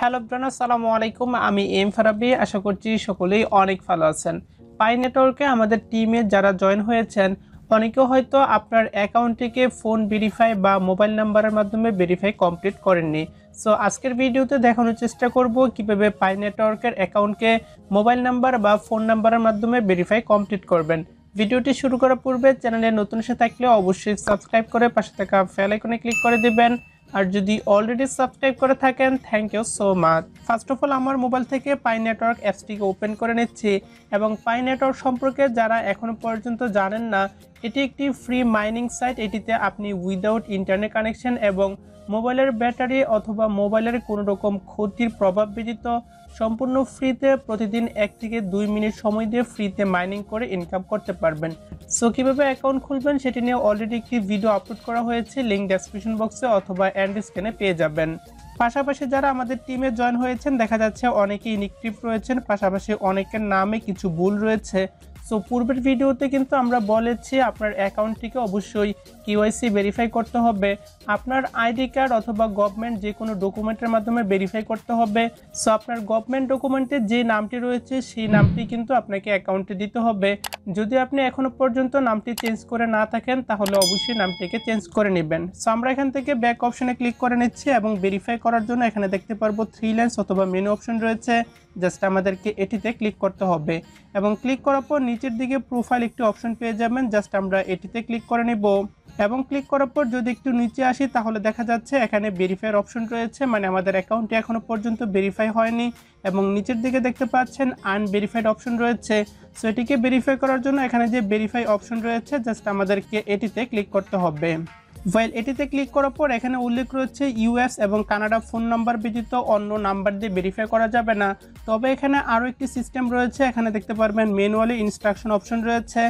Hello bran সালামু আলাইকুম আমি এম ফারাবি। আশা করছি সকলেই অনেক ভালো আছেন। পাই নেটওয়ার্কে আমাদের টিমে যারা জয়েন হয়েছেন অনেকে হয়তো আপনার অ্যাকাউন্টটিকে ফোন ভেরিফাই বা মোবাইল নাম্বারের মাধ্যমে ভেরিফাই কমপ্লিট করেননি। সো আজকের ভিডিওতে দেখানোর চেষ্টা করব কীভাবে পাই নেটওয়ার্কের অ্যাকাউন্টকে মোবাইল নাম্বার বা ফোন নাম্বারের মাধ্যমে ভেরিফাই কমপ্লিট করবেন। ভিডিওটি শুরু করার পূর্বে চ্যানেলে নতুন এসে থাকলে অবশ্যই সাবস্ক্রাইব করে পাশে থাকা ফেল আইকনে ক্লিক করে দিবেন। আর যদি অলরেডি সাবস্ক্রাইব করে থাকেন thank you so much first of all আমার মোবাইল থেকে পাই নেটওয়ার্ক অ্যাপসটিকে ওপেন করে নিচ্ছি এবং পাই নেটওয়ার্ক সম্পর্কে যারা এখনও পর্যন্ত জানেন না, এটি একটি ফ্রি মাইনিং সাইট এটিতে আপনি উইদাউট ইন্টারনেট কানেকশন এবং মোবাইলের ব্যাটারি অথবা মোবাইলের কোনো রকম ক্ষতির প্রভাব ব্যতীত সম্পূর্ণ ফ্রিতে প্রতিদিন এক থেকে দুই মিনিট সময় দিয়ে ফ্রিতে মাইনিং করে ইনকাম করতে পারবেন। সো কীভাবে অ্যাকাউন্ট খুলবেন সেটি নিয়ে অলরেডি একটি ভিডিও আপলোড করা হয়েছে লিঙ্ক ডেসক্রিপশন বক্সে অথবা অ্যান্ড স্ক্যানে পেয়ে যাবেন। পাশাপাশি যারা আমাদের টিমে জয়েন হয়েছেন, দেখা যাচ্ছে অনেকেই ইনিকটিভ রয়েছেন, পাশাপাশি অনেকের নামে কিছু ভুল রয়েছে। সো পূর্বের ভিডিওতে কিন্তু আমরা বলেছি আপনার অ্যাকাউন্টটিকে অবশ্যই কিওয়াইসি ভেরিফাই করতে হবে। আপনার আইডি কার্ড অথবা গভর্নমেন্ট যে কোনো ডকুমেন্টের মাধ্যমে ভেরিফাই করতে হবে। সো আপনার গভর্নমেন্ট ডকুমেন্টে যে নামটি রয়েছে, সেই নামটি কিন্তু আপনাকে অ্যাকাউন্টে দিতে হবে। যদি আপনি এখনও পর্যন্ত নামটি চেঞ্জ করে না থাকেন, তাহলে অবশ্যই নামটিকে চেঞ্জ করে নেবেন। সো আমরা এখান থেকে ব্যাক অপশনে ক্লিক করে নিচ্ছি এবং ভেরিফাই করার জন্য এখানে দেখতে পারব থ্রি লাইন্স অথবা মেনু অপশন রয়েছে। জাস্ট আমাদেরকে এটিতে ক্লিক করতে হবে। এবং ক্লিক করার পর নিচের দিকে প্রোফাইল একটি অপশন পেয়ে যাবেন, জাস্ট আমরা এটিতে ক্লিক করে নেব। এবং ক্লিক করার পর যদি একটু নিচে আসি, তাহলে দেখা যাচ্ছে এখানে ভেরিফাইয়ের অপশন রয়েছে মানে আমাদের অ্যাকাউন্টে এখনও পর্যন্ত ভেরিফাই হয়নি। এবং নিচের দিকে দেখতে পাচ্ছেন আনভেরিফাইড অপশন রয়েছে। সো এটিকে ভেরিফাই করার জন্য এখানে যে ভেরিফাই অপশন রয়েছে, জাস্ট আমাদেরকে এটিতে ক্লিক করতে হবে। ওয়েল এটিতে ক্লিক করার পর এখানে উল্লেখ রয়েছে ইউএস এবং কানাডা ফোন নাম্বার ব্যতীত অন্য নাম্বার দিয়ে ভেরিফাই করা যাবে না। তবে এখানে আরও একটি সিস্টেম রয়েছে, এখানে দেখতে পারবেন ম্যানুয়ালি ইনস্ট্রাকশন অপশন রয়েছে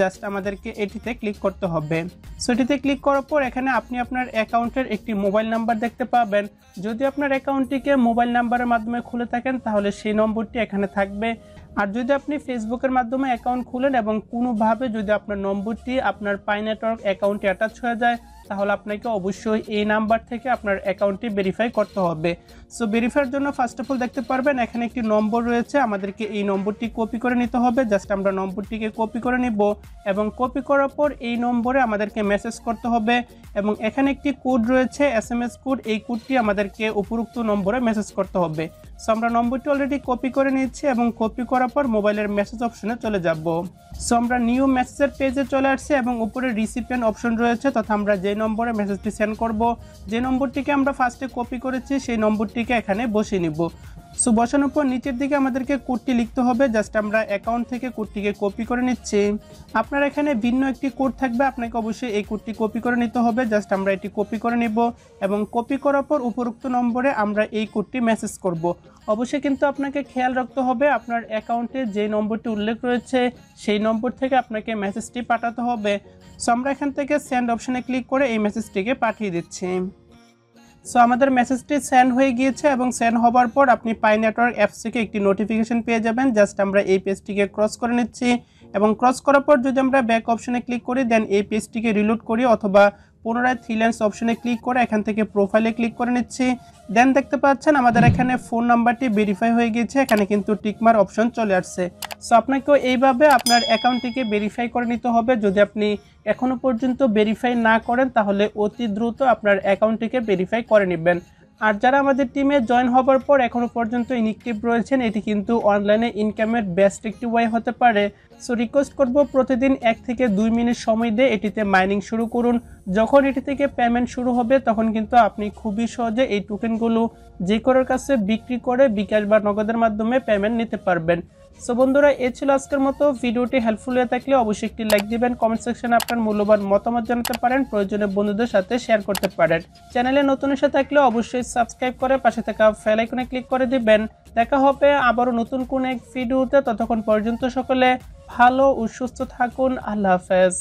জাস্ট আমাদেরকে এটিতে ক্লিক করতে হবে। সো এটিতে ক্লিক করার পর এখানে আপনি আপনার অ্যাকাউন্টের একটি মোবাইল নাম্বার দেখতে পাবেন। যদি আপনার অ্যাকাউন্টটিকে মোবাইল নাম্বারের মাধ্যমে খুলে থাকেন, তাহলে সেই নম্বরটি এখানে থাকবে। আর যদি আপনি ফেসবুকের মাধ্যমে অ্যাকাউন্ট খুলেন এবং কোনোভাবে যদি আপনার নম্বরটি আপনার পাই নেটওয়ার্ক অ্যাকাউন্টে অ্যাটাচ হয়ে যায় তাহলে আপনাকে অবশ্যই এই নাম্বার থেকে আপনার অ্যাকাউন্টটি ভেরিফাই করতে হবে। সো ভেরিফাইয়ের জন্য ফার্স্ট অফ অল দেখতে পারবেন, এখানে একটি নম্বর রয়েছে, আমাদেরকে এই নম্বরটি কপি করে নিতে হবে। জাস্ট আমরা নম্বরটিকে কপি করে নিব এবং কপি করার পর এই নম্বরে আমাদেরকে মেসেজ করতে হবে এবং এখানে একটি কোড রয়েছে এস এম এস কোড এই কোডটি আমাদেরকে উপরোক্ত নম্বরে মেসেজ করতে হবে। সো আমরা নম্বরটি অলরেডি কপি করে নিচ্ছি এবং কপি করার পর মোবাইলের মেসেজ অপশনে চলে যাব। সো আমরা নিউ মেসেজের পেজে চলে আসছি এবং উপরে রিসিপিয়েন্ট অপশন রয়েছে, তথা আমরা যে নম্বরে মেসেজটি সেন্ড করব যে নম্বরটিকে আমরা ফার্স্টে কপি করেছি, সেই নম্বরটিকে এখানে বসিয়ে নিব। সো বসানোর পর নিচের দিকে আমাদেরকে কোডটি লিখতে হবে। জাস্ট আমরা অ্যাকাউন্ট থেকে কোডটিকে কপি করে নিচ্ছি। আপনার এখানে ভিন্ন একটি কোড থাকবে। আপনাকে অবশ্যই এই কোডটি কপি করে নিতে হবে। জাস্ট আমরা এটি কপি করে নিব এবং কপি করার পর উপরোক্ত নম্বরে আমরা এই কোডটি মেসেজ করব। অবশ্যই কিন্তু আপনাকে খেয়াল রাখতে হবে, আপনার অ্যাকাউন্টে যে নম্বরটি উল্লেখ রয়েছে, সেই নম্বর থেকে আপনাকে মেসেজটি পাঠাতে হবে। সো আমরা এখান থেকে সেন্ড অপশানে ক্লিক করে এই মেসেজটিকে পাঠিয়ে দিচ্ছি। সো আমাদের মেসেজটি সেন্ড হয়ে গিয়েছে এবং সেন্ড হবার পর আপনি পাই নেটওয়ার্ক অ্যাপস থেকে একটি নোটিফিকেশন পেয়ে যাবেন। জাস্ট আমরা এই পেজটিকে ক্রস করে নিচ্ছি এবং ক্রস করার পর যদি আমরা ব্যাক অপশনে ক্লিক করি দেন এই পেজটিকে রিলোড করি অথবা পুনরায় থ্রি লেন্স অপশনে ক্লিক করে এখান থেকে প্রোফাইলে ক্লিক করে নিচ্ছি। দেন দেখতে পাচ্ছেন আমাদের এখানে ফোন নাম্বারটি ভেরিফাই হয়ে গিয়েছে। এখানে কিন্তু টিকমার অপশন চলে আসছে। সো আপনাকেও এইভাবে আপনার অ্যাকাউন্টটিকে ভেরিফাই করে নিতে হবে। যদি আপনি এখনও পর্যন্ত ভেরিফাই না করেন, তাহলে অতি দ্রুত আপনার অ্যাকাউন্টটিকে ভেরিফাই করে নেবেন। আর যারা আমাদের টিমে জয়েন হবার পর এখনও পর্যন্ত ইনএক্টিভ রয়েছেন, এটি কিন্তু অনলাইনে ইনকামের বেস্ট একটি ওয়ে হতে পারে। সো রিকোয়েস্ট করব প্রতিদিন এক থেকে দুই মিনিট সময় দিয়ে এটিতে মাইনিং শুরু করুন। যখন এটি থেকে পেমেন্ট শুরু হবে, তখন কিন্তু আপনি খুবই সহজে এই টোকেনগুলো যে কারোর কাছে বিক্রি করে বিকাশ বা নগদের মাধ্যমে পেমেন্ট নিতে পারবেন। সো বন্ধুরা এ ছিল আজকের মতো। ভিডিওটি হেল্পফুল হয়ে থাকলে অবশ্যই একটি লাইক দিবেন। কমেন্ট সেকশনে আপনার মূল্যবান মতামত জানাতে পারেন। প্রয়োজনে বন্ধুদের সাথে শেয়ার করতে পারেন। চ্যানেলে নতুন এসে থাকলে অবশ্যই সাবস্ক্রাইব করে পাশে থাকা ফেল আইকনে ক্লিক করে দিবেন। দেখা হবে আবারও নতুন কোন এক ভিডিওতে ততক্ষণ পর্যন্ত সকলে ভালো ও সুস্থ থাকুন। আল্লাহ হাফেজ।